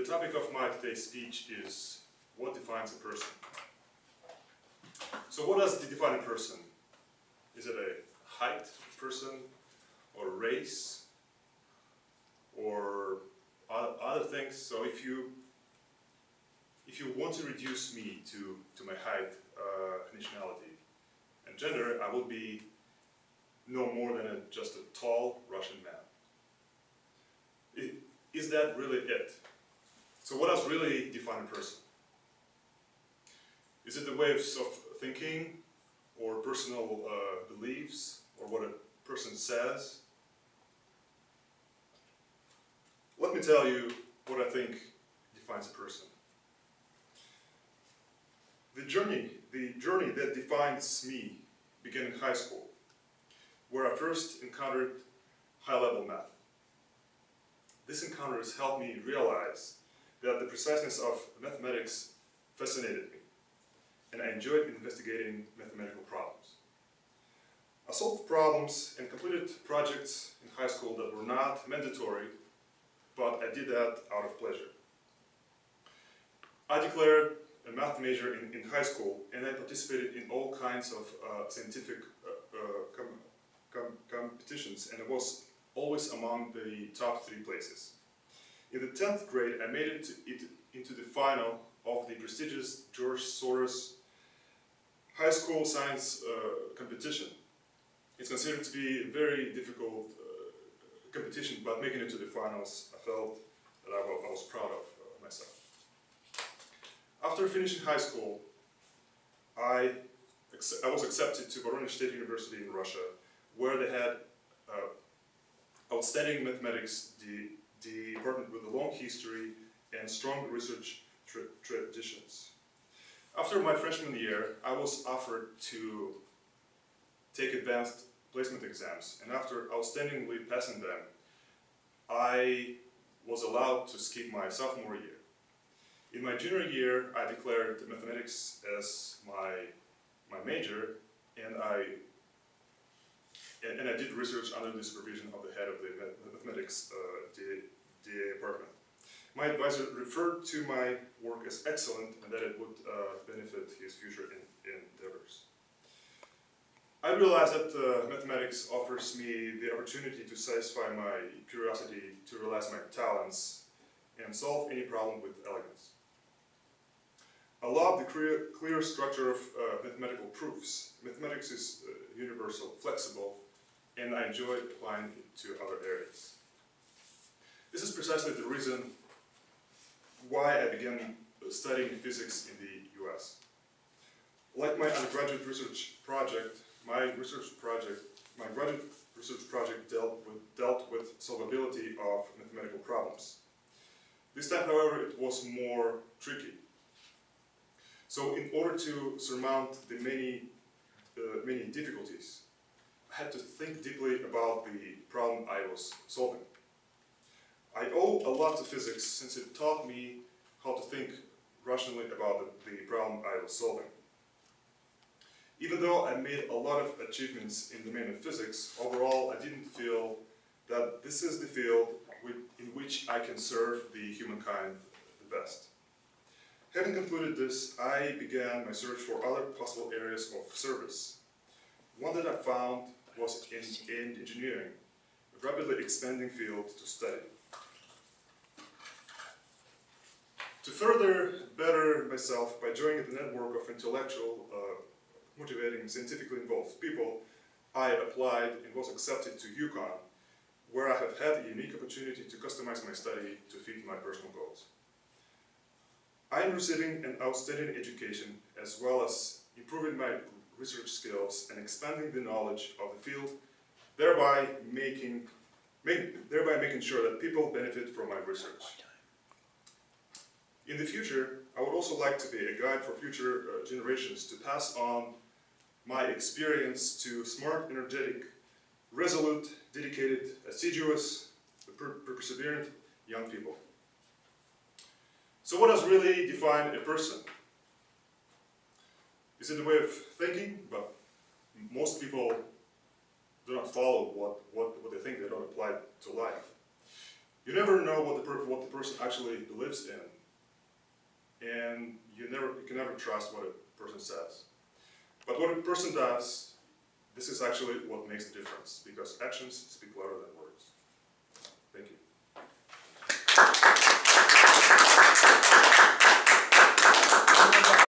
the topic of my today's speech is what defines a person. So what does define a person? Is it a height person or race or other things? So if you if you want to reduce me to, to my height, uh, nationality, and gender, I will be no more than a, just a tall Russian man. It, is that really it? So what does really define a person? Is it the ways of thinking, or personal uh, beliefs, or what a person says? Let me tell you what I think defines a person. The journey, the journey that defines me began in high school, where I first encountered high-level math. This encounter has helped me realize that the preciseness of mathematics fascinated me, and I enjoyed investigating mathematical problems. I solved problems and completed projects in high school that were not mandatory, but I did that out of pleasure. I declared a math major in, in high school, and I participated in all kinds of uh, scientific uh, uh, com com competitions, and I was always among the top three places. In the 10th grade, I made it, to, it into the final of the prestigious George Soros High School Science uh, competition. It's considered to be a very difficult uh, competition, but making it to the finals, I felt that I, I was proud of uh, myself. After finishing high school, I, I was accepted to Voronezh State University in Russia, where they had uh, outstanding mathematics the, the department with a long history and strong research tra traditions. After my freshman year, I was offered to take advanced placement exams, and after outstandingly passing them, I was allowed to skip my sophomore year. In my junior year, I declared mathematics as my, my major, and I, and, and I did research under the supervision of the head of the mathematics uh, department. My advisor referred to my work as excellent and that it would uh, benefit his future in, endeavors. I realized that uh, mathematics offers me the opportunity to satisfy my curiosity, to realize my talents, and solve any problem with elegance. I love the clear, clear structure of uh, mathematical proofs. Mathematics is uh, universal, flexible, and I enjoy applying it to other areas. This is precisely the reason why I began studying physics in the US. Like my undergraduate research project, my research project, my graduate research project dealt with, dealt with solvability of mathematical problems. This time, however, it was more tricky. So in order to surmount the many, uh, many difficulties, I had to think deeply about the problem I was solving. A lot to physics since it taught me how to think rationally about the, the problem I was solving. Even though I made a lot of achievements in the domain of physics, overall I didn't feel that this is the field with, in which I can serve the humankind the best. Having concluded this, I began my search for other possible areas of service. One that I found was in, in engineering, a rapidly expanding field to study. To further better myself by joining the network of intellectual, uh, motivating, scientifically involved people, I applied and was accepted to UConn, where I have had a unique opportunity to customize my study to fit my personal goals. I am receiving an outstanding education as well as improving my research skills and expanding the knowledge of the field, thereby making, make, thereby making sure that people benefit from my research. In the future, I would also like to be a guide for future uh, generations to pass on my experience to smart, energetic, resolute, dedicated, assiduous, per perseverant young people. So what does really define a person? Is it a way of thinking? But most people do not follow what, what, what they think, they don't apply to life. You never know what the what the person actually believes in, and you never you can never trust what a person says. But what a person does, this is actually what makes the difference because actions speak louder than words. Thank you.